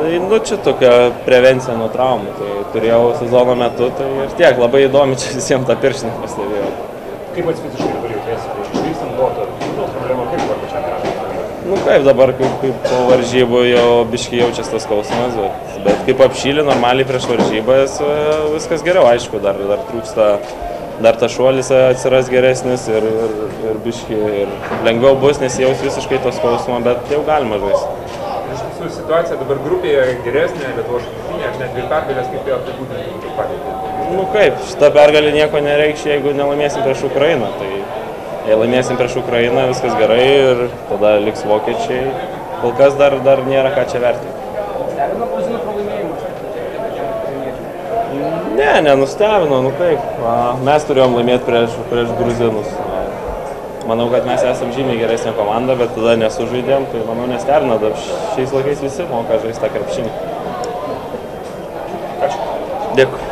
Tai, nu, čia tokia prevencija nuo traumų. Tai turėjau sezono metu, tai ir tiek, labai įdomi čia visiems tą pirštinį pastebėjau. Kaip pats fiziškai dabar jautiesi prieš išvykstant buvo ta tos problema, kaip dabar pačiam yra? Nu kaip dabar, kaip, kaip po varžybų jau biški jaučiasi tas skausmas, bet, bet kaip apšylį normaliai prieš varžybas viskas geriau, aišku, dar, dar trūksta, dar tas šuolis atsiras geresnis ir, ir, ir biški ir lengviau bus, nes jaus visiškai to skausmo, bet jau galima žaisti. Iš tiesų situacija dabar grupėje geresnė, Lietuvos šimtinė, aš net dvi pergalės kaip jau apibūdinti kaip padėtį. Nu kaip, šita pergalė nieko nereikš, jeigu nelaimėsim prieš Ukrainą. Tai jei laimėsim prieš Ukrainą, viskas gerai ir tada liks vokiečiai. Kol kas dar, dar nėra ką čia vertinti. Ne, nenustebino, nu kaip. Mes turėjom laimėti prieš, prieš gruzinus. Manau, kad mes esame žymiai geresnė komanda, bet tada nesužaidėm, tai manau nestebina, šiais laikais visi moka žaisti tą krepšinį. Ačiū. Dėkui.